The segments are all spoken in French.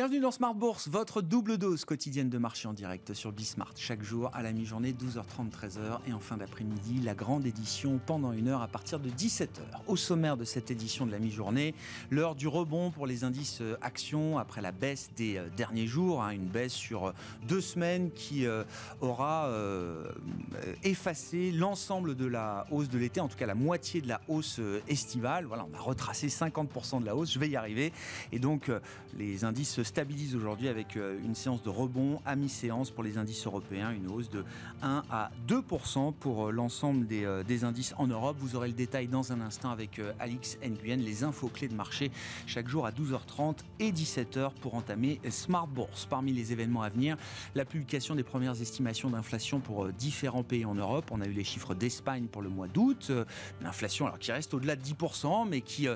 Bienvenue dans Smart Bourse, votre double dose quotidienne de marché en direct sur Bismart. Chaque jour à la mi-journée, 12h30, 13h. Et en fin d'après-midi, la grande édition pendant une heure à partir de 17h. Au sommaire de cette édition de la mi-journée, l'heure du rebond pour les indices euh, actions après la baisse des euh, derniers jours. Hein, une baisse sur euh, deux semaines qui aura effacé l'ensemble de la hausse de l'été, en tout cas la moitié de la hausse estivale. Voilà, on a retracé 50% de la hausse. Je vais y arriver. Et donc, les indices stabilise aujourd'hui avec euh, une séance de rebond à mi-séance pour les indices européens, une hausse de 1 à 2% pour euh, l'ensemble des, euh, des, indices en Europe. Vous aurez le détail dans un instant avec Alix Nguyen, les infos clés de marché chaque jour à 12h30 et 17h pour entamer Smart Bourse. Parmi les événements à venir, la publication des premières estimations d'inflation pour différents pays en Europe. On a eu les chiffres d'Espagne pour le mois d'août, une inflation alors qui reste au-delà de 10%, mais qui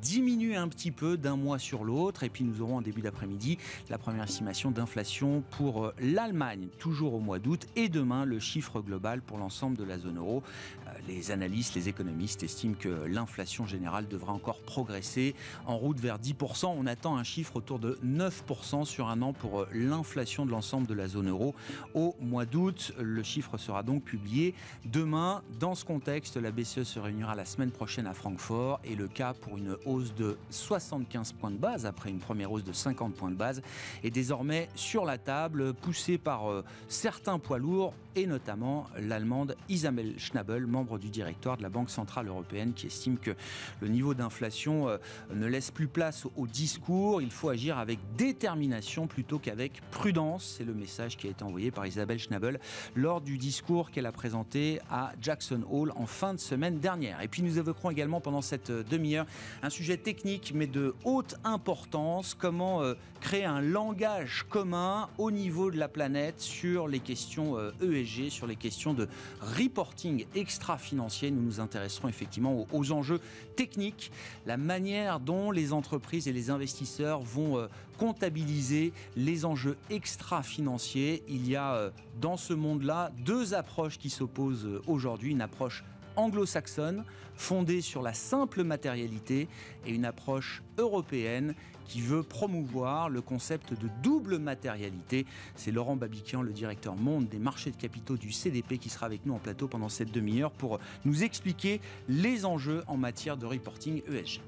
diminue un petit peu d'un mois sur l'autre. Et puis nous aurons début d'après-midi la première estimation d'inflation pour euh, l'Allemagne, toujours au mois d'août, et demain le chiffre global pour l'ensemble de la zone euro. Euh, les analystes, les économistes estiment que l'inflation générale devra encore progresser en route vers 10%. On attend un chiffre autour de 9% sur un an pour euh, l'inflation de l'ensemble de la zone euro au mois d'août. Le chiffre sera donc publié demain. Dans ce contexte, la BCE se réunira la semaine prochaine à Francfort et le cas pour une hausse de 75 points de base après une première hausse de 50 points de base est désormais sur la table, poussé par euh, certains poids lourds et notamment l'allemande Isabelle Schnabel, membre du directoire de la Banque Centrale Européenne, qui estime que le niveau d'inflation euh, ne laisse plus place au discours. Il faut agir avec détermination plutôt qu'avec prudence. C'est le message qui a été envoyé par Isabelle Schnabel lors du discours qu'elle a présenté à Jackson Hall en fin de semaine dernière. Et puis nous évoquerons également pendant cette euh, demi-heure un sujet technique mais de haute importance, comment euh, créer un langage commun au niveau de la planète sur les questions ESG, e sur les questions de reporting extra-financier. Nous nous intéresserons effectivement aux, enjeux techniques, la manière dont les entreprises et les investisseurs vont euh, comptabiliser les enjeux extra-financiers. Il y a euh, dans ce monde-là deux approches qui s'opposent aujourd'hui. Une approche anglo-saxonne, fondée sur la simple matérialité, et une approche européenne qui veut promouvoir le concept de double matérialité. C'est Laurent Babiquian, le directeur monde des marchés de capitaux du CDP, qui sera avec nous en plateau pendant cette demi-heure pour nous expliquer les enjeux en matière de reporting ESG.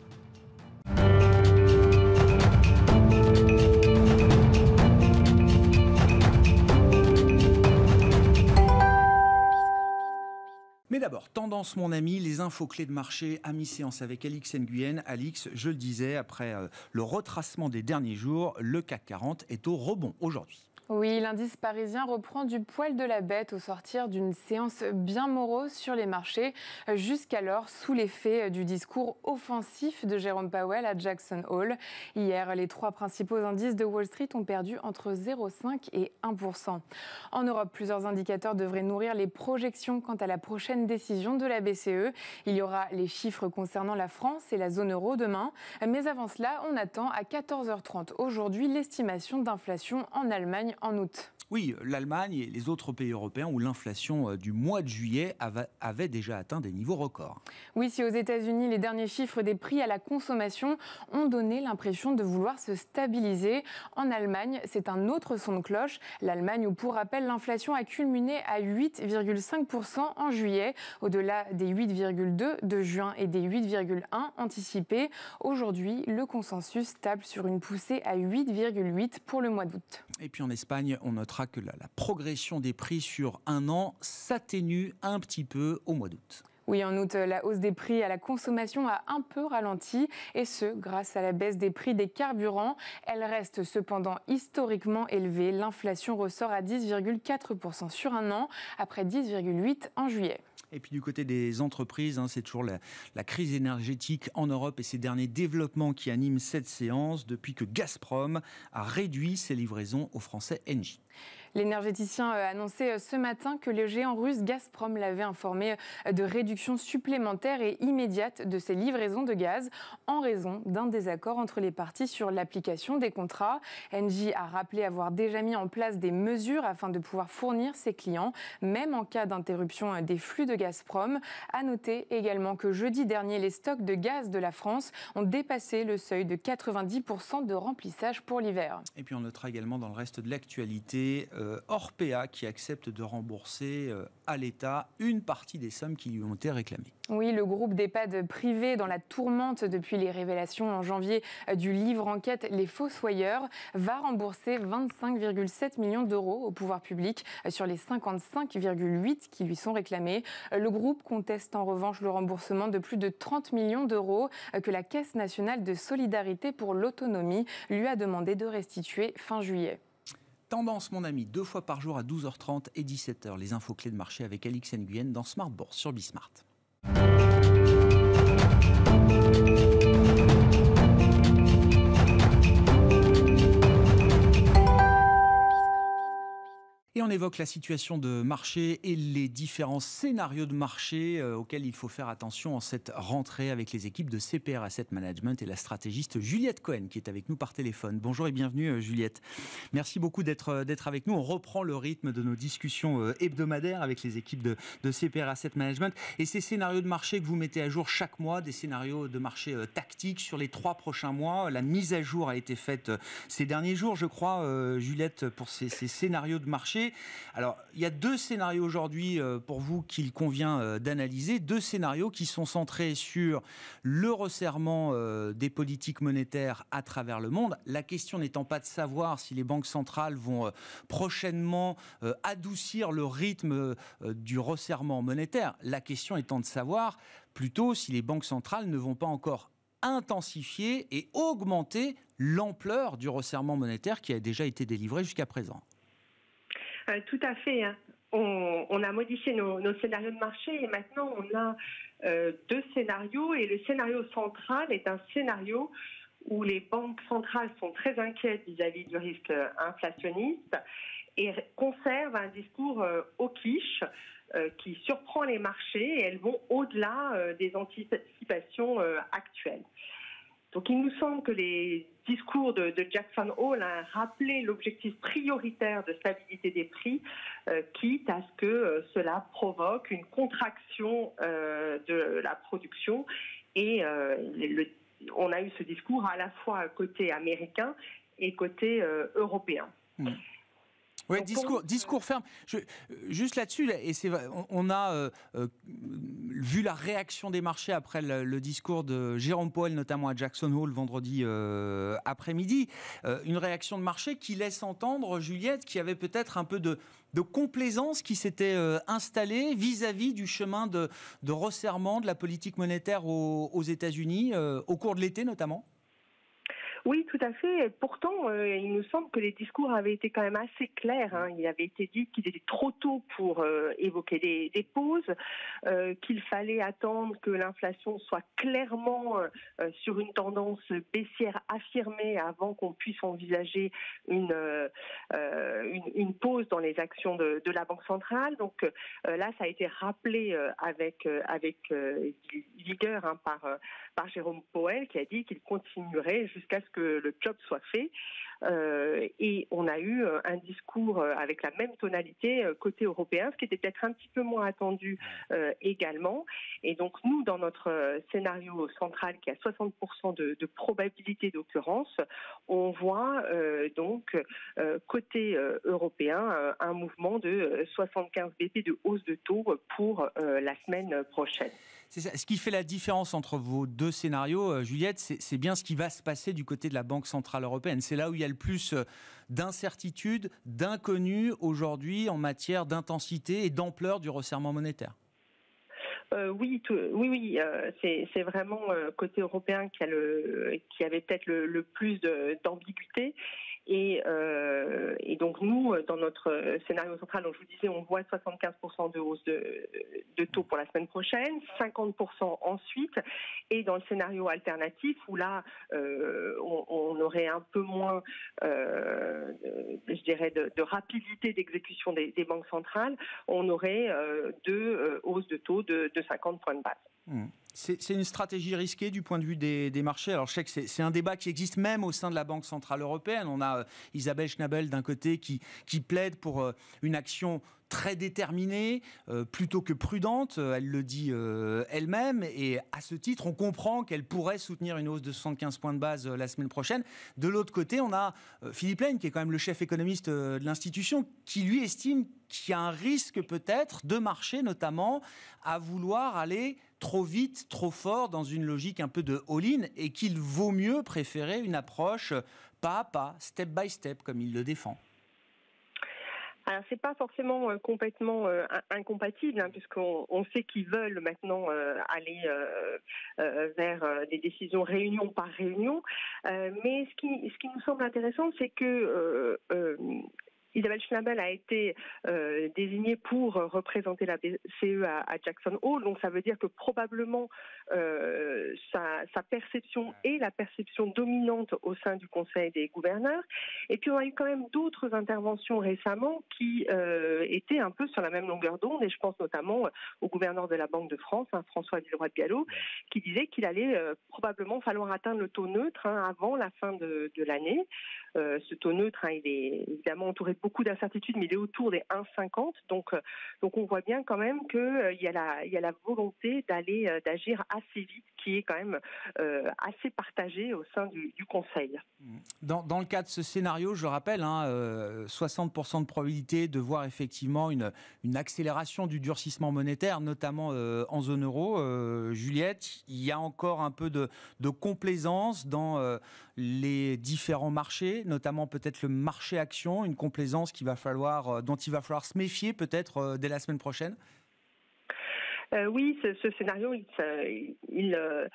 Mais d'abord, tendance mon ami, les infos clés de marché à mi-séance avec Alix Nguyen. Alix, je le disais, après euh, le retracement des derniers jours, le CAC 40 est au rebond aujourd'hui. Oui, l'indice parisien reprend du poil de la bête au sortir d'une séance bien morose sur les marchés, jusqu'alors sous l'effet du discours offensif de Jérôme Powell à Jackson Hole. Hier, les trois principaux indices de Wall Street ont perdu entre 0,5 et 1% En Europe, plusieurs indicateurs devraient nourrir les projections quant à la prochaine décision de la BCE. Il y aura les chiffres concernant la France et la zone euro demain. Mais avant cela, on attend à 14h30 aujourd'hui l'estimation d'inflation en Allemagne en août. Oui, l'Allemagne et les autres pays européens où l'inflation euh, du mois de juillet avait déjà atteint des niveaux records. Oui, si aux États-Unis, les derniers chiffres des prix à la consommation ont donné l'impression de vouloir se stabiliser, en Allemagne, c'est un autre son de cloche. L'Allemagne, où pour rappel, l'inflation a culminé à 8,5% en juillet, au-delà des 8,2 de juin et des 8,1 anticipés. Aujourd'hui, le consensus table sur une poussée à 8,8 pour le mois d'août. Et puis en Espagne, on notera que la, progression des prix sur un an s'atténue un petit peu au mois d'août. Oui, en août, la hausse des prix à la consommation a un peu ralenti, et ce, grâce à la baisse des prix des carburants. Elle reste cependant historiquement élevée. L'inflation ressort à 10,4% sur un an, après 10,8% en juillet. Et puis du côté des entreprises, hein, c'est toujours la, la, crise énergétique en Europe et ces derniers développements qui animent cette séance depuis que Gazprom a réduit ses livraisons aux Français Engie. L'énergéticien a annoncé ce matin que le géant russe Gazprom l'avait informé de réduction supplémentaire et immédiate de ses livraisons de gaz en raison d'un désaccord entre les parties sur l'application des contrats. Engie a rappelé avoir déjà mis en place des mesures afin de pouvoir fournir ses clients, même en cas d'interruption des flux de Gazprom. À noter également que jeudi dernier, les stocks de gaz de la France ont dépassé le seuil de 90% de remplissage pour l'hiver. Et puis on notera également dans le reste de l'actualité euh, Orpea qui accepte de rembourser euh, à l'État une partie des sommes qui lui ont été réclamées. Oui, le groupe d'EHPAD privé dans la tourmente depuis les révélations en janvier euh, du livre enquête Les Fossoyeurs va rembourser 25,7 millions d'euros au pouvoir public sur les 55,8 qui lui sont réclamés. Le groupe conteste en revanche le remboursement de plus de 30 millions d'euros que la Caisse nationale de solidarité pour l'autonomie lui a demandé de restituer fin juillet. Tendance, mon ami, deux fois par jour à 12h30 et 17h. Les infos clés de marché avec Alix Nguyen dans Smart Bourse sur Bismart. On évoque la situation de marché et les différents scénarios de marché euh, auxquels il faut faire attention en cette rentrée avec les équipes de CPR Asset Management et la stratégiste Juliette Cohen qui est avec nous par téléphone. Bonjour et bienvenue euh, Juliette. Merci beaucoup d'être euh, d'être avec nous. On reprend le rythme de nos discussions hebdomadaires avec les équipes de, de CPR Asset Management et ces scénarios de marché que vous mettez à jour chaque mois, des scénarios de marché tactiques sur les trois prochains mois. La mise à jour a été faite ces derniers jours, je crois, Juliette, pour ces scénarios de marché. Alors, il y a deux scénarios aujourd'hui euh, pour vous qu'il convient euh, d'analyser, deux scénarios qui sont centrés sur le resserrement euh, des politiques monétaires à travers le monde. La question n'étant pas de savoir si les banques centrales vont prochainement adoucir le rythme du resserrement monétaire, la question étant de savoir plutôt si les banques centrales ne vont pas encore intensifier et augmenter l'ampleur du resserrement monétaire qui a déjà été délivré jusqu'à présent. Euh, tout à fait. Hein. On, a modifié nos, scénarios de marché et maintenant on a euh, deux scénarios et le scénario central est un scénario où les banques centrales sont très inquiètes vis-à-vis du risque inflationniste et conservent un discours au quiche qui surprend les marchés et elles vont au-delà des anticipations actuelles. Donc il nous semble que les discours de, Jackson Hole ont rappelé l'objectif prioritaire de stabilité des prix, euh, quitte à ce que euh, cela provoque une contraction euh, de la production. Et on a eu ce discours à la fois côté américain et côté européen. Mmh. Oui, discours, discours ferme. Je, juste là-dessus, et c'est, on, a euh, euh, vu la réaction des marchés après le, discours de Jérôme Powell, notamment à Jackson Hole vendredi euh, après-midi. une réaction de marché qui laisse entendre, Juliette, qu'il y avait peut-être un peu de, de complaisance qui s'était installée vis-à-vis du chemin de, de, resserrement de la politique monétaire aux, aux États-Unis, au cours de l'été notamment oui, tout à fait. pourtant, euh, il nous semble que les discours avaient été quand même assez clairs. Hein. Il avait été dit qu'il était trop tôt pour euh, évoquer des, pauses, euh, qu'il fallait attendre que l'inflation soit clairement sur une tendance baissière affirmée avant qu'on puisse envisager une, pause dans les actions de, de la Banque centrale. Donc là, ça a été rappelé avec, avec vigueur hein, par, par Jérôme Powell qui a dit qu'il continuerait jusqu'à ce que le job soit fait. Euh, et on a eu euh, un discours euh, avec la même tonalité côté européen, ce qui était peut-être un petit peu moins attendu également. Et donc nous, dans notre scénario central qui a 60% de, de, probabilité d'occurrence, on voit donc côté européen un mouvement de 75 BP de hausse de taux pour la semaine prochaine. Ce qui fait la différence entre vos deux scénarios, euh, Juliette, c'est bien ce qui va se passer du côté de la Banque Centrale Européenne. C'est là où il y a le plus euh, d'incertitudes, d'inconnus aujourd'hui en matière d'intensité et d'ampleur du resserrement monétaire. Euh, oui, oui, oui, c'est vraiment côté européen qui, a avait peut-être le, plus d'ambiguïté. Et, donc nous, dans notre scénario central, donc je vous disais, on voit 75% de hausse de, taux pour la semaine prochaine, 50% ensuite, et dans le scénario alternatif où là, on, aurait un peu moins, je dirais, de, rapidité d'exécution des, banques centrales, on aurait deux hausses de taux de, 50 points de base. Mmh. C'est une stratégie risquée du point de vue des, marchés. Alors, je sais que c'est un débat qui existe même au sein de la Banque Centrale Européenne. On a euh, Isabelle Schnabel d'un côté qui, plaide pour euh, une action très déterminée, euh, plutôt que prudente, elle le dit elle-même, et à ce titre, on comprend qu'elle pourrait soutenir une hausse de 75 points de base la semaine prochaine. De l'autre côté, on a Philippe Lane, qui est quand même le chef économiste de l'institution, qui lui estime qu'il y a un risque peut-être de marché, notamment, à vouloir aller trop vite, trop fort dans une logique un peu de all-in et qu'il vaut mieux préférer une approche pas à pas, step by step, comme il le défend alors c'est pas forcément euh, complètement euh, incompatible, hein, puisqu'on on sait qu'ils veulent maintenant euh, aller vers des décisions réunion par réunion. mais ce qui, ce qui nous semble intéressant, c'est que Isabelle Schnabel a été euh, désignée pour représenter la BCE à, Jackson Hole, donc ça veut dire que probablement euh, sa, perception est la perception dominante au sein du Conseil des gouverneurs. Et puis on a eu quand même d'autres interventions récemment qui euh, étaient un peu sur la même longueur d'onde, et je pense notamment au gouverneur de la Banque de France, hein, François Villeroy de Gallo, qui disait qu'il allait probablement falloir atteindre le taux neutre hein, avant la fin de, l'année. ce taux neutre, hein, il est évidemment entouré beaucoup d'incertitudes, mais il est autour des 1,50. Donc, euh, donc on voit bien quand même qu'il euh, y, a la, volonté d'aller euh, d'agir assez vite, qui est quand même assez partagée au sein du, Conseil. Dans, dans, le cas de ce scénario, je rappelle, hein, 60% de probabilité de voir effectivement une, accélération du durcissement monétaire, notamment en zone euro. Juliette, il y a encore un peu de, de complaisance dans les différents marchés, notamment peut-être le marché action, une complaisance va falloir, euh, dont il va falloir se méfier peut-être euh, dès la semaine prochaine euh, oui, ce, scénario, il,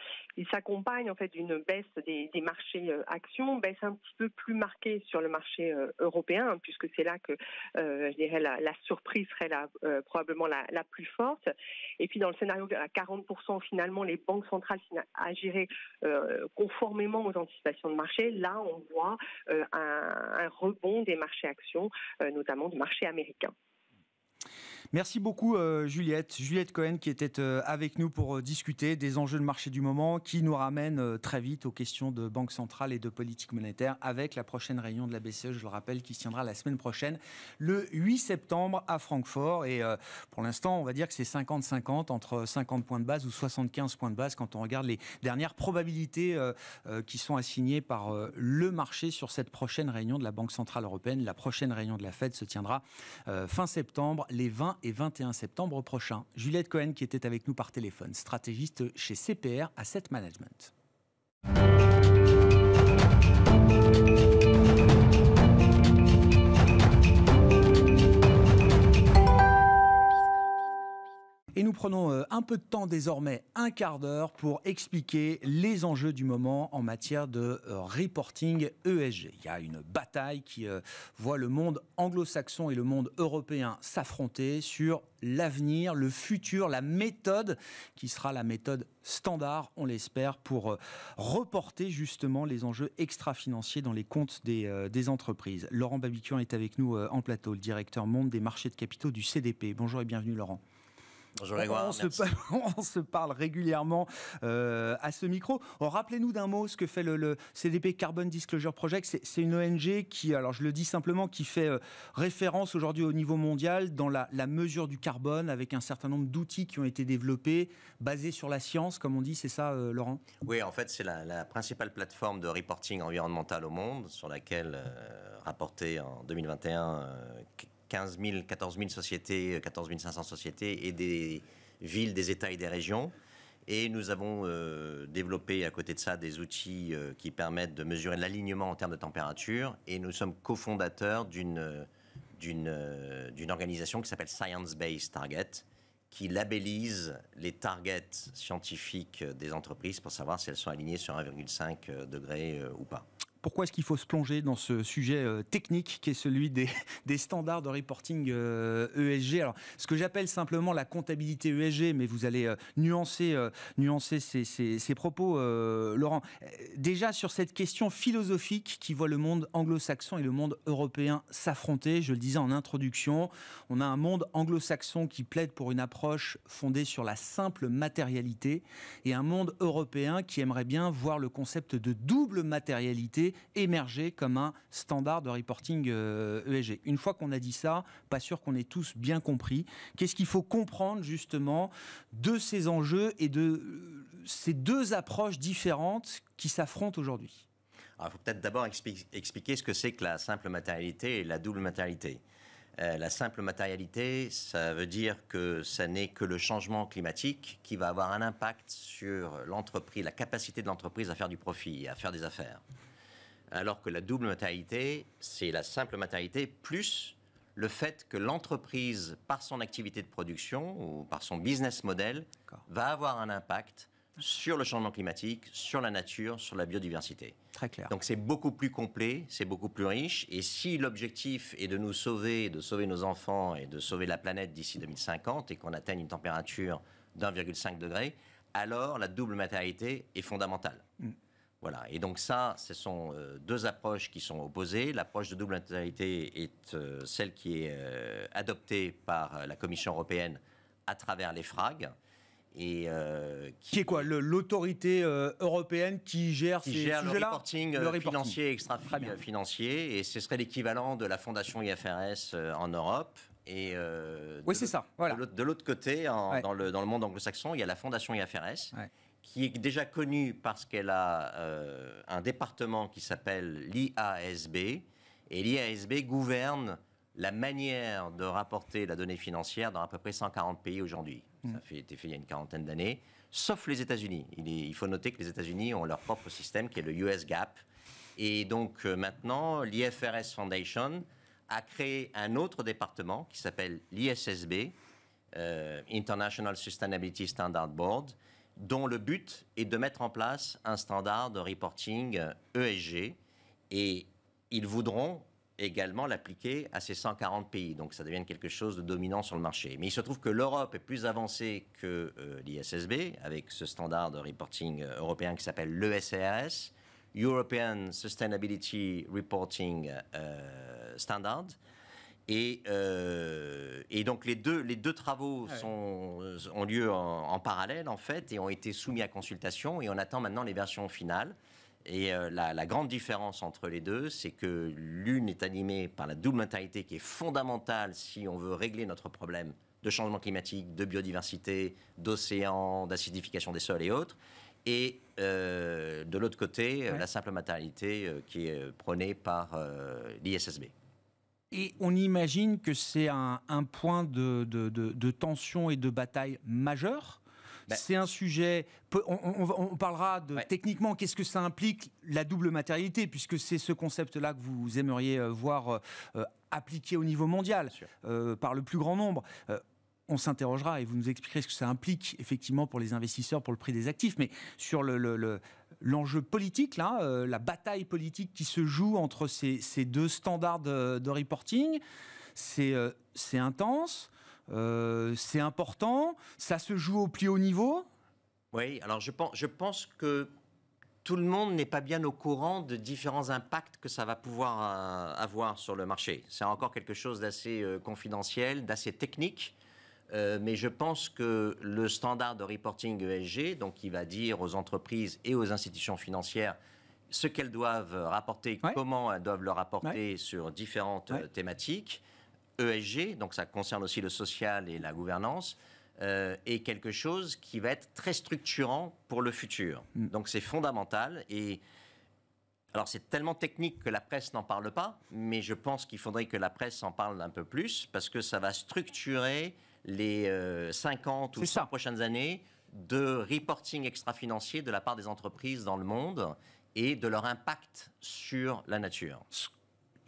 s'accompagne en fait d'une baisse des, marchés actions, baisse un petit peu plus marquée sur le marché européen, puisque c'est là que je dirais la, surprise serait probablement la, plus forte. Et puis dans le scénario à 40%, finalement, les banques centrales agiraient conformément aux anticipations de marché. Là, on voit un, rebond des marchés actions, notamment du marché américain. Merci beaucoup euh, Juliette. Juliette Cohen qui était euh, avec nous pour euh, discuter des enjeux de marché du moment qui nous ramène très vite aux questions de banque centrale et de politique monétaire avec la prochaine réunion de la BCE, je le rappelle, qui se tiendra la semaine prochaine, le 8 septembre à Francfort. Et pour l'instant, on va dire que c'est 50-50 entre 50 points de base ou 75 points de base quand on regarde les dernières probabilités qui sont assignées par le marché sur cette prochaine réunion de la Banque Centrale Européenne. La prochaine réunion de la Fed se tiendra fin septembre, les 20 et 21 septembre prochain. Juliette Cohen qui était avec nous par téléphone, stratégiste chez CPR Asset Management. Et nous prenons euh, un peu de temps désormais, un quart d'heure, pour expliquer les enjeux du moment en matière de euh, reporting ESG. Il y a une bataille qui euh, voit le monde anglo-saxon et le monde européen s'affronter sur l'avenir, le futur, la méthode qui sera la méthode standard, on l'espère, pour reporter justement les enjeux extra-financiers dans les comptes des, entreprises. Laurent Babiquian est avec nous en plateau, le directeur monde des marchés de capitaux du CDP. Bonjour et bienvenue Laurent. Bonjour On, se, parle, régulièrement euh, à ce micro. Oh, rappelez-nous d'un mot ce que fait le, CDP Carbon Disclosure Project. C'est une ONG qui, alors je le dis simplement, qui fait euh, référence aujourd'hui au niveau mondial dans la, mesure du carbone avec un certain nombre d'outils qui ont été développés, basés sur la science, comme on dit. C'est ça, euh, Laurent? Oui, en fait, c'est la, principale plateforme de reporting environnemental au monde sur laquelle, rapporté en 2021, 15 000, 14 000 sociétés, 14 500 sociétés et des villes, des États et des régions. Et nous avons euh, développé à côté de ça des outils euh, qui permettent de mesurer l'alignement en termes de température. Et nous sommes cofondateurs d'une euh, d'une organisation qui s'appelle Science Based Target, qui labellise les targets scientifiques des entreprises pour savoir si elles sont alignées sur 1,5 degré ou pas. Pourquoi est-ce qu'il faut se plonger dans ce sujet euh, technique qui est celui des, standards de reporting ESG e Alors, ce que j'appelle simplement la comptabilité ESG, mais vous allez nuancer, nuancer ces, propos, Laurent. Déjà, sur cette question philosophique qui voit le monde anglo-saxon et le monde européen s'affronter, je le disais en introduction, on a un monde anglo-saxon qui plaide pour une approche fondée sur la simple matérialité et un monde européen qui aimerait bien voir le concept de double matérialité émerger comme un standard de reporting ESG. Euh, une fois qu'on a dit ça, pas sûr qu'on ait tous bien compris. Qu'est-ce qu'il faut comprendre justement de ces enjeux et de euh, ces deux approches différentes qui s'affrontent aujourd'hui? Il faut peut-être d'abord expliquer ce que c'est que la simple matérialité et la double matérialité. Euh, la simple matérialité, ça veut dire que ça n'est que le changement climatique qui va avoir un impact sur l'entreprise, la capacité de l'entreprise à faire du profit, à faire des affaires. Alors que la double matérialité, c'est la simple matérialité plus le fait que l'entreprise, par son activité de production ou par son business model, va avoir un impact sur le changement climatique, sur la nature, sur la biodiversité. Très clair. Donc c'est beaucoup plus complet, c'est beaucoup plus riche. Et si l'objectif est de nous sauver, de sauver nos enfants et de sauver la planète d'ici 2050 et qu'on atteigne une température d'1,5 degré, alors la double matérialité est fondamentale. Voilà. Et donc ça, ce sont euh, deux approches qui sont opposées. L'approche de double matérialité est euh, celle qui est euh, adoptée par la Commission européenne à travers les FRAG. Et euh, qui, est quoi? L'autorité européenne qui gère qui gère le reporting, le financier et extra-financier, et ce serait l'équivalent de la fondation IFRS en Europe. Et oui, c'est ça. Voilà. De l'autre côté, dans, le, dans, le, monde anglo-saxon, il y a la fondation IFRS, qui est déjà connue parce qu'elle a un département qui s'appelle l'IASB, et l'IASB gouverne la manière de rapporter la donnée financière dans à peu près 140 pays aujourd'hui. Ça a été fait il y a une quarantaine d'années, sauf les États-Unis. Il, faut noter que les États-Unis ont leur propre système qui est le US GAAP. Et donc euh, maintenant, l'IFRS Foundation a créé un autre département qui s'appelle l'ISSB, euh, International Sustainability Standard Board, dont le but est de mettre en place un standard de reporting ESG. Euh, e et ils voudront également l'appliquer à ces 140 pays. Donc ça devient quelque chose de dominant sur le marché. Mais il se trouve que l'Europe est plus avancée que euh, l'ISSB, avec ce standard de reporting euh, européen qui s'appelle l'ESRS, European Sustainability Reporting Standard. Et, et, donc les deux, les deux travaux sont, ont lieu en, en, parallèle en fait et ont été soumis à consultation et on attend maintenant les versions finales. Et euh, la, grande différence entre les deux, c'est que l'une est animée par la double mentalité qui est fondamentale si on veut régler notre problème de changement climatique, de biodiversité, d'océan, d'acidification des sols et autres. Et euh, de l'autre côté, la simple matérialité euh, qui est prônée par l'ISSB. Et on imagine que c'est un, point de, de, tension et de bataille majeur bah. c'est un sujet. On, parlera de techniquement qu'est-ce que ça implique la double matérialité, puisque c'est ce concept-là que vous aimeriez euh, voir euh, appliqué au niveau mondial euh, par le plus grand nombre on s'interrogera et vous nous expliquerez ce que ça implique effectivement pour les investisseurs, pour le prix des actifs, mais sur l'enjeu politique, là, la bataille politique qui se joue entre ces, deux standards de, reporting, c'est intense. Euh, c'est important, ça se joue au plus haut niveau? Oui, alors je pense, je pense que tout le monde n'est pas bien au courant de différents impacts que ça va pouvoir euh, avoir sur le marché. C'est encore quelque chose d'assez euh, confidentiel, d'assez technique. Mais je pense que le standard de reporting ESG, donc qui va dire aux entreprises et aux institutions financières ce qu'elles doivent rapporter, comment elles doivent le rapporter sur différentes thématiques, ESG, donc ça concerne aussi le social et la gouvernance, euh, est quelque chose qui va être très structurant pour le futur. Mm. Donc c'est fondamental et alors c'est tellement technique que la presse n'en parle pas, mais je pense qu'il faudrait que la presse en parle un peu plus parce que ça va structurer les 50 euh, ou 100 prochaines années de reporting extra-financier de la part des entreprises dans le monde et de leur impact sur la nature.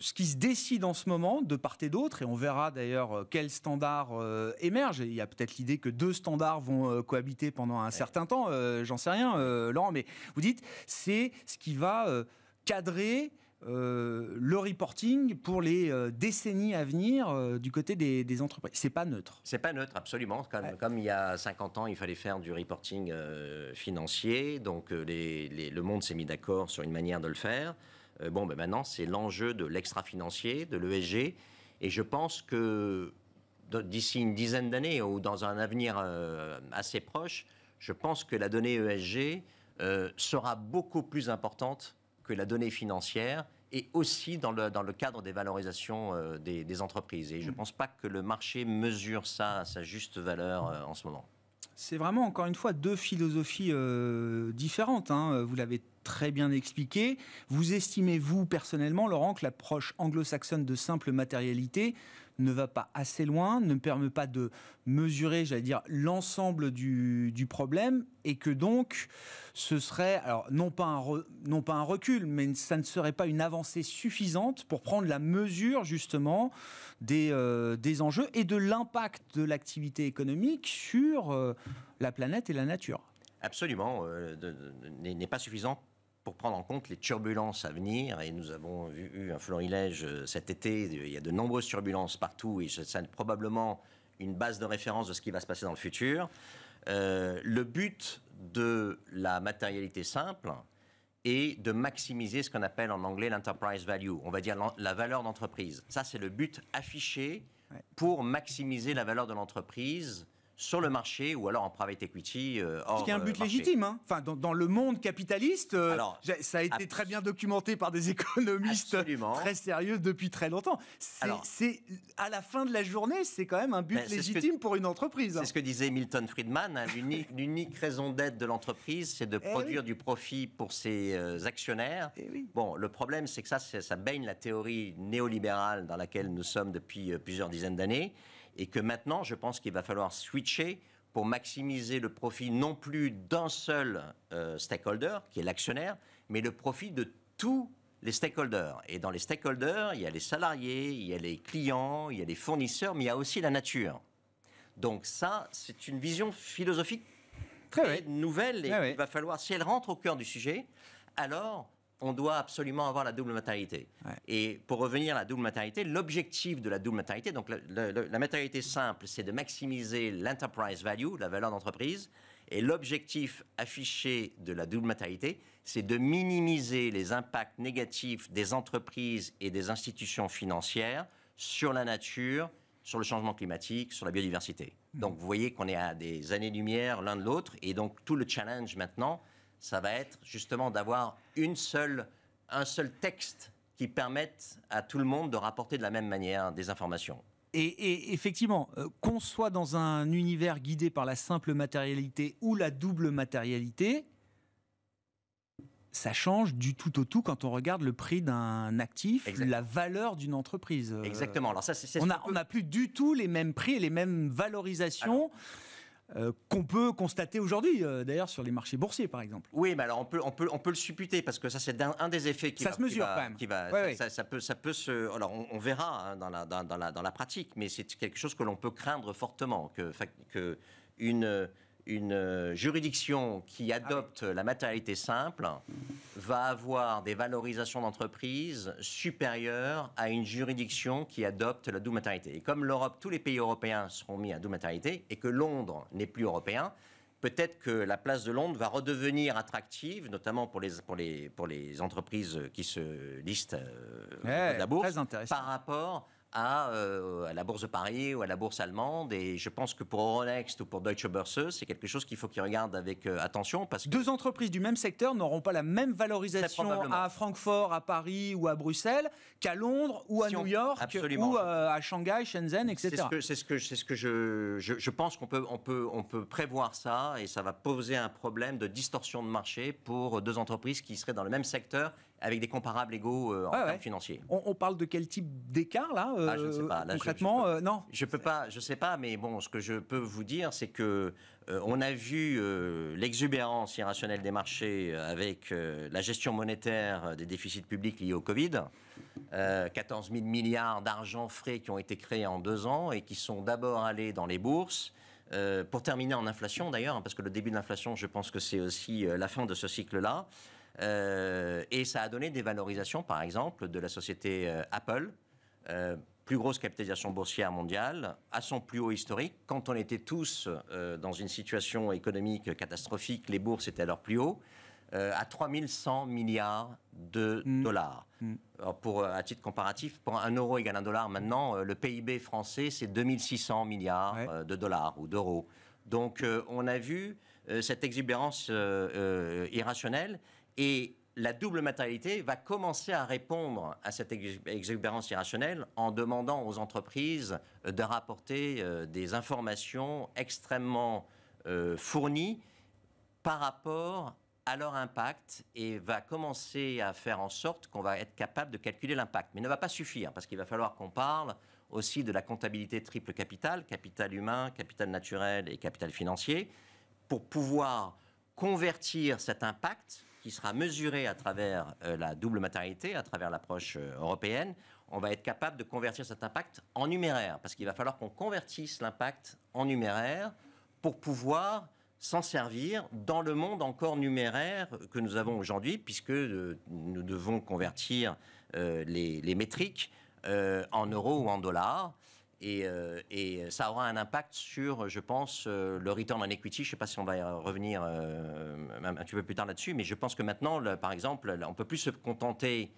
Ce qui se décide en ce moment de part et d'autre, et on verra d'ailleurs euh, quels standards euh, émergent. Il y a peut-être l'idée que deux standards vont euh, cohabiter pendant un certain temps, j'en sais rien, Laurent, mais vous dites, c'est ce qui va cadrer euh, le reporting pour les euh, décennies à venir euh, du côté des, des entreprises. C'est pas neutre. C'est pas neutre, absolument. Comme, comme, il y a 50 ans, il fallait faire du reporting financier, donc les, les, le monde s'est mis d'accord sur une manière de le faire. bon, ben maintenant, c'est l'enjeu de l'extra-financier, de l'ESG, et je pense que d'ici une dizaine d'années ou dans un avenir assez proche, je pense que la donnée ESG sera beaucoup plus importante que la donnée financière et aussi dans le, dans le cadre des valorisations euh, des, des, entreprises. Et je ne mm. pense pas que le marché mesure ça à sa juste valeur euh, en ce moment. C'est vraiment, encore une fois, deux philosophies euh, différentes. Hein. Vous l'avez très bien expliqué. Vous estimez, vous, personnellement, Laurent, que l'approche anglo-saxonne de simple matérialité ne va pas assez loin, ne permet pas de mesurer, j'allais dire, l'ensemble du, problème, et que donc ce serait, alors non pas, un non pas un recul, mais ça ne serait pas une avancée suffisante pour prendre la mesure justement des, euh, des enjeux et de l'impact de l'activité économique sur euh, la planète et la nature. Absolument, euh, n'est pas suffisant pour prendre en compte les turbulences à venir. Et nous avons vu, eu un florilège euh, cet été. Il y a de nombreuses turbulences partout et c'est probablement une base de référence de ce qui va se passer dans le futur. Euh, le but de la matérialité simple est de maximiser ce qu'on appelle en anglais l'enterprise value, on va dire la valeur d'entreprise. Ça, c'est le but affiché pour maximiser la valeur de l'entreprise sur le marché ou alors en private equity. Euh, Ce qui est un but euh, légitime. Hein. Enfin, dans, le monde capitaliste, euh, ça a été très bien documenté par des économistes très sérieux depuis très longtemps. C'est à la fin de la journée, c'est quand même un but ben, légitime pour une entreprise. C'est ce que disait Milton Friedman. Hein. L'unique raison d'être de l'entreprise, c'est de eh produire du profit pour ses actionnaires. Eh bon, le problème, c'est que ça, ça baigne la théorie néolibérale dans laquelle nous sommes depuis plusieurs dizaines d'années et que maintenant, je pense qu'il va falloir switcher pour maximiser le profit non plus d'un seul euh, stakeholder, qui est l'actionnaire, mais le profit de tous les stakeholders. Et dans les stakeholders, il y a les salariés, il y a les clients, il y a les fournisseurs, mais il y a aussi la nature. Donc ça, c'est une vision philosophique très nouvelle et il va falloir, si elle rentre au cœur du sujet, alors on doit absolument avoir la double matérialité. Et pour revenir à la double matérialité, l'objectif de la double matérialité, donc la, matérialité simple, c'est de maximiser l'enterprise value, la valeur d'entreprise, et l'objectif affiché de la double matérialité, c'est de minimiser les impacts négatifs des entreprises et des institutions financières sur la nature, sur le changement climatique, sur la biodiversité. Mmh. Donc vous voyez qu'on est à des années-lumière l'un de l'autre, et donc tout le challenge maintenant, ça va être justement d'avoir une seule, un seul texte qui permette à tout le monde de rapporter de la même manière des informations. Et, effectivement, euh, qu'on soit dans un univers guidé par la simple matérialité ou la double matérialité, ça change du tout au tout quand on regarde le prix d'un actif, la valeur d'une entreprise. Exactement. Alors ça, c'est, on n'a plus du tout les mêmes prix et les mêmes valorisations. Euh, qu'on peut constater aujourd'hui, euh, d'ailleurs, sur les marchés boursiers, par exemple. Oui, mais alors on peut, on peut, on peut le supputer parce que ça, c'est un, des effets qui ça se mesure quand même. Qui va, ça, peut, ça peut se. Alors, on, verra hein, dans, la, dans, la, dans la pratique, mais c'est quelque chose que l'on peut craindre fortement que, que une une euh, juridiction qui ah adopte la matérialité simple va avoir des valorisations d'entreprise supérieures à une juridiction qui adopte la double matérialité. Et comme l'Europe, tous les pays européens seront mis à double matérialité et que Londres n'est plus européen, peut-être que la place de Londres va redevenir attractive, notamment pour les, pour les, pour les entreprises qui se listent euh, la bourse, par rapport euh, à, la Bourse de Paris ou à la Bourse allemande. Et je pense que pour Euronext ou pour Deutsche Börse, c'est quelque chose qu'il faut qu'ils regardent avec euh, attention. Parce que... Deux entreprises du même secteur n'auront pas la même valorisation à Francfort, à Paris ou à Bruxelles qu'à Londres ou à New York ou euh, à Shanghai, Shenzhen, etc. C'est ce que, c'est ce que, je, je, pense qu'on peut, on peut, on peut prévoir ça et ça va poser un problème de distorsion de marché pour deux entreprises qui seraient dans le même secteur avec des comparables égaux en termes financiers. On, parle de quel type d'écart là ah, je ne sais pas. concrètement, je, non. Je peux pas, je sais pas, mais bon, ce que je peux vous dire, c'est que euh, on a vu euh, l'exubérance irrationnelle des marchés avec euh, la gestion monétaire des déficits publics liés au Covid. 14 000 milliards d'argent frais qui ont été créés en deux ans et qui sont d'abord allés dans les bourses. pour terminer en inflation d'ailleurs, hein, parce que le début de l'inflation, je pense que c'est aussi la fin de ce cycle-là. Et ça a donné des valorisations, par exemple, de la société Apple plus grosse capitalisation boursière mondiale, à son plus haut historique. Quand on était tous euh, dans une situation économique catastrophique, les bourses étaient à leur plus haut, euh, à 3100 milliards de mm. dollars. Mm. pour, euh, à titre comparatif, pour un euro égale un dollar, maintenant, le PIB français, c'est 2600 milliards de dollars ou d'euros. Donc, on a vu cette exubérance irrationnelle et la double matérialité va commencer à répondre à cette exubérance irrationnelle en demandant aux entreprises euh, de rapporter euh, des informations extrêmement euh, fournies par rapport à leur impact et va commencer à faire en sorte qu'on va être capable de calculer l'impact. Mais ne va pas suffire parce qu'il va falloir qu'on parle aussi de la comptabilité triple capital, capital humain, capital naturel et capital financier, pour pouvoir convertir cet impact qui sera mesuré à travers euh, la double matérialité, à travers l'approche euh, européenne, on va être capable de convertir cet impact en numéraire, parce qu'il va falloir qu'on convertisse l'impact en numéraire pour pouvoir s'en servir dans le monde encore numéraire que nous avons aujourd'hui, puisque euh, nous devons convertir les, les, métriques en euros ou en dollars. Euh, et, ça aura un impact sur, je pense, euh, le return on equity. Je ne sais pas si on va y revenir euh, un petit peu plus tard là-dessus, mais je pense que maintenant, par exemple, on ne peut plus se contenter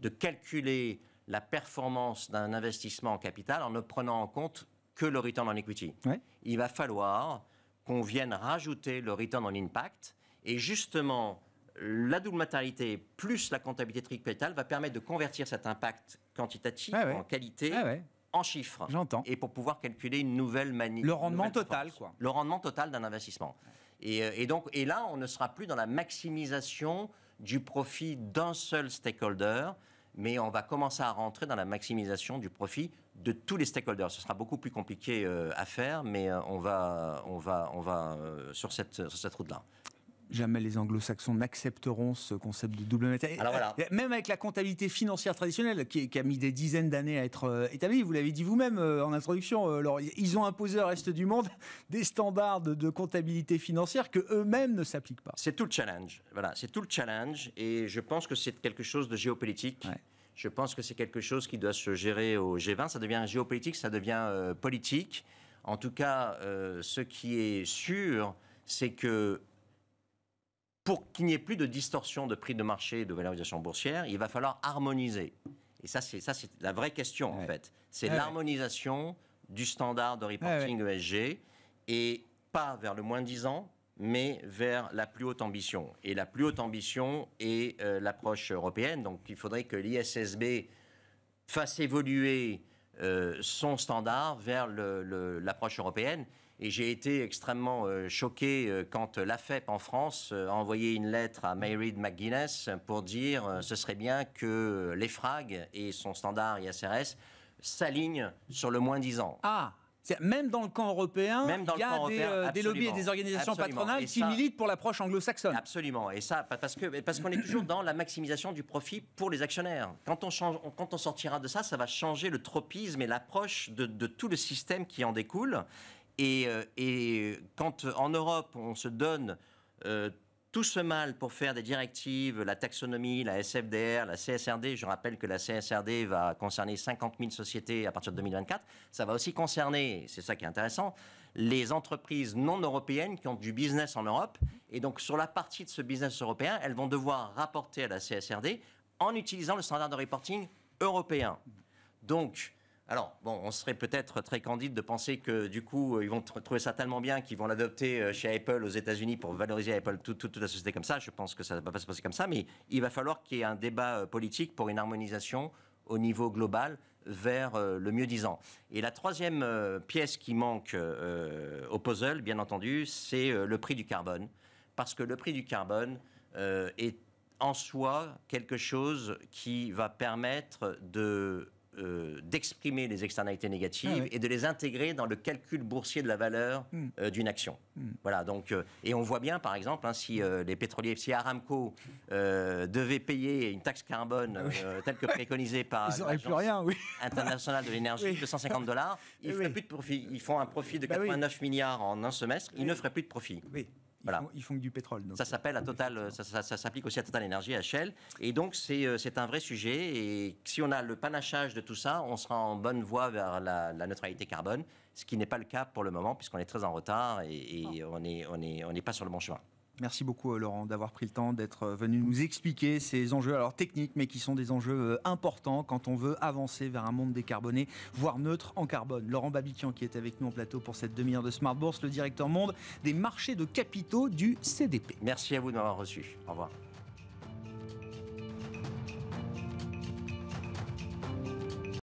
de calculer la performance d'un investissement en capital en ne prenant en compte que le return on equity. Il va falloir qu'on vienne rajouter le return on impact et justement la double matérialité plus la comptabilité capital va permettre de convertir cet impact quantitatif en qualité en chiffres. J'entends. Et pour pouvoir calculer une nouvelle manière. Le rendement total, quoi. Le rendement total d'un investissement. Et, euh, et, donc, et là, on ne sera plus dans la maximisation du profit d'un seul stakeholder, mais on va commencer à rentrer dans la maximisation du profit de tous les stakeholders. Ce sera beaucoup plus compliqué euh, à faire, mais euh, on va, on va, on va sur cette, sur cette route-là jamais les anglo-saxons n'accepteront ce concept de double matérialité. Euh, même avec la comptabilité financière traditionnelle, qui, a mis des dizaines d'années à être euh, établie, vous l'avez dit vous-même euh, en introduction, alors, ils ont imposé au reste du monde des standards de, comptabilité financière que eux-mêmes ne s'appliquent pas. C'est tout le challenge. Voilà, c'est tout le challenge, et je pense que c'est quelque chose de géopolitique. Je pense que c'est quelque chose qui doit se gérer au G20. Ça devient géopolitique, ça devient politique. En tout cas, ce qui est sûr, c'est que pour qu'il n'y ait plus de distorsion de prix de marché et de valorisation boursière, il va falloir harmoniser. Et ça, c'est ça, c'est la vraie question en fait. C'est l'harmonisation du standard de reporting ESG et pas vers le moins 10 ans, mais vers la plus haute ambition. Et la plus haute ambition est euh, l'approche européenne. Donc, il faudrait que l'ISSB fasse évoluer euh, son standard vers l'approche européenne. Et j'ai été extrêmement euh, choqué euh, quand l'AFEP en France euh, a envoyé une lettre à Mary McGuinness pour dire ce serait bien que l'EFRAG et son standard ISRS s'alignent sur le moins 10 ans. Ah même dans le camp européen, il y a des, lobbies et des organisations patronales qui militent pour l'approche anglo-saxonne. Absolument. Et ça, parce qu'on parce qu'on est toujours dans la maximisation du profit pour les actionnaires. Quand on, change, quand on sortira de ça, ça va changer le tropisme et l'approche de, de, tout le système qui en découle. Euh, et, quand en Europe, on se donne euh, tout ce mal pour faire des directives, la taxonomie, la SFDR, la CSRD, je rappelle que la CSRD va concerner 50 000 sociétés à partir de 2024, ça va aussi concerner, c'est ça qui est intéressant, les entreprises non européennes qui ont du business en Europe. Et donc sur la partie de ce business européen, elles vont devoir rapporter à la CSRD en utilisant le standard de reporting européen. Donc, alors, bon, on serait peut-être très candide de penser que du coup, euh, ils vont trouver ça tellement bien qu'ils vont l'adopter euh, chez Apple aux États-Unis pour valoriser Apple, toute, la société comme ça. Je pense que ça ne va pas se passer comme ça, mais il va falloir qu'il y ait un débat euh, politique pour une harmonisation au niveau global vers le mieux disant. Et la troisième pièce qui manque au puzzle, bien entendu, c'est le prix du carbone. Parce que le prix du carbone est en soi quelque chose qui va permettre de euh, d'exprimer les externalités négatives ah et de les intégrer dans le calcul boursier de la valeur hmm. euh, d'une action. Hmm. Voilà, donc, euh, et on voit bien, par exemple, hein, si les pétroliers, si Aramco devait payer une taxe carbone ah telle que préconisée par l'Agence internationale de l'énergie, de 150 dollars, ils, plus de profit. ils font un profit de 89 bah milliards en un semestre, ils ne feraient plus de profit. Voilà. Ils, font, que du pétrole. ça s'appelle à Total, ça, s'applique aussi à Total Energy, à Shell. Et donc, c'est un vrai sujet. Et si on a le panachage de tout ça, on sera en bonne voie vers la, neutralité carbone, ce qui n'est pas le cas pour le moment, puisqu'on est très en retard et, on n'est on est, on pas sur le bon chemin. Merci beaucoup euh, Laurent d'avoir pris le temps d'être euh, venu nous expliquer ces enjeux, alors techniques, mais qui sont des enjeux euh, importants quand on veut avancer vers un monde décarboné, voire neutre en carbone. Laurent Babiquian qui est avec nous en plateau pour cette demi-heure de Smart Bourse, le directeur monde des marchés de capitaux du CDP. Merci à vous de m'avoir reçu. Au revoir.